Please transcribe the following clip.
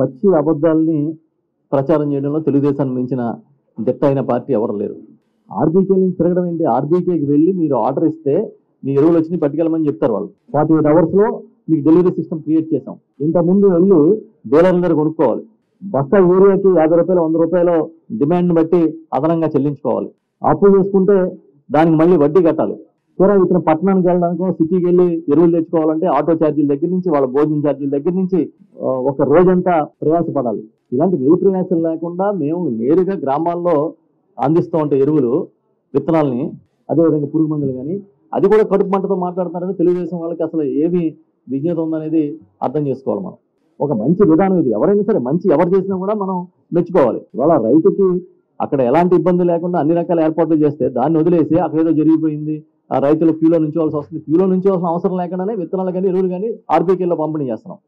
పచ్చి అబద్ధాలని ప్రచారం చేయడంలో తెలుగుదేశాన్ని మించిన దిట్ట అయిన పార్టీ ఎవరు లేరు. ఆర్బీకే నుంచి తిరగడం ఏంటి? ఆర్బీకేకి వెళ్ళి మీరు ఆర్డర్ ఇస్తే మీ ఎరువులు వచ్చి పట్టుకెళ్ళమని చెప్తారు వాళ్ళు. ఫార్టీ ఎయిట్ అవర్స్లో మీకు డెలివరీ సిస్టమ్ క్రియేట్ చేసాం ఇంతకుముందు వెళ్ళి డీలర్ల దగ్గర కొనుక్కోవాలి. బస్తా యూరియాకి యాభై రూపాయలు వంద రూపాయలు డిమాండ్ని బట్టి అదనంగా చెల్లించుకోవాలి. అప్పు చేసుకుంటే దానికి మళ్ళీ వడ్డీ కట్టాలి. తీరా ఇతను పట్టణానికి వెళ్ళడానికో సిటీకి వెళ్ళి ఎరువులు తెచ్చుకోవాలంటే ఆటో ఛార్జీల దగ్గర నుంచి వాళ్ళ భోజనం ఛార్జీల దగ్గర నుంచి ఒక రోజంతా ప్రయాసపడాలి. ఇలాంటి వెయ్యి ప్రయాసం లేకుండా మేము నేరుగా గ్రామాల్లో అందిస్తూ ఉంటే ఎరువులు విత్తనాలని అదేవిధంగా పురుగు మందులు కానీ అది కూడా కడుపు మంటతో మాట్లాడుతున్నారని తెలుగుదేశం వాళ్ళకి అసలు ఏమి విజ్ఞత ఉందనేది అర్థం చేసుకోవాలి మనం. ఒక మంచి విధానం ఇది. ఎవరైనా సరే మంచి ఎవరు చేసినా కూడా మనం మెచ్చుకోవాలి. ఇవాళ రైతుకి అక్కడ ఎలాంటి ఇబ్బంది లేకుండా అన్ని రకాల ఏర్పాట్లు చేస్తే దాన్ని వదిలేసి అక్కడ ఏదో జరిగిపోయింది రైతులు క్యూలో నుంచోవాల్సి వస్తుంది. క్యూలో నుంచోవాల్సిన అవసరం లేకుండానే విత్తనాలు కానీ ఎరువులు కానీ ఆర్బీకేలో పంపిణీ చేస్తున్నాం.